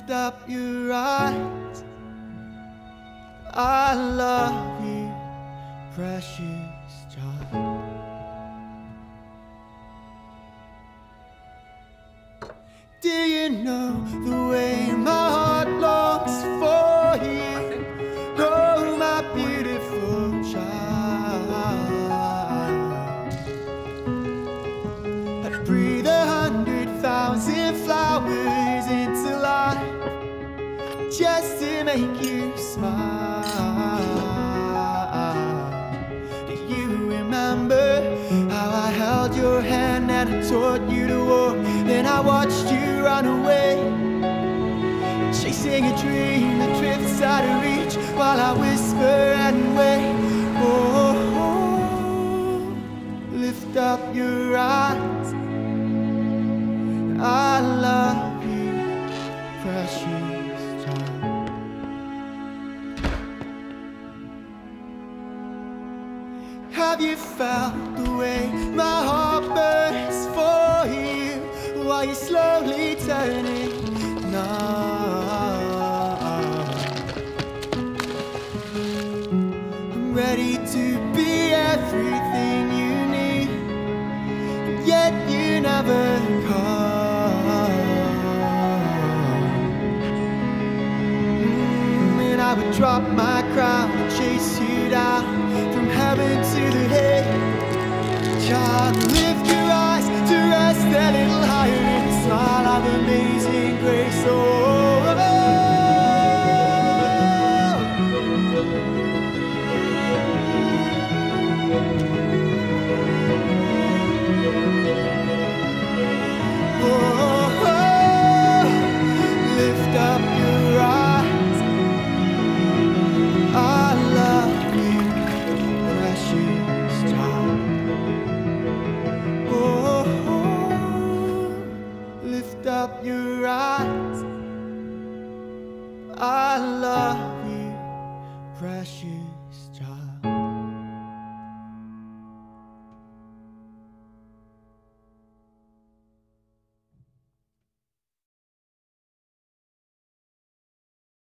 lift up your eyes. I love you, precious child. Do you know the way make you smile. Do you remember how I held your hand and I taught you to walk? Then I watched you run away, chasing a dream that drifts out of reach while I whisper and wait. Oh, lift up your eyes. I love Have you felt the way my heart burns for you while you're slowly turning numb? I'm ready to be everything you need, yet you never come. Mm, and I would drop my crown and chase you Child, lift your eyes to rest a little higher in the smile of amazing grace. Oh, I love you, precious child.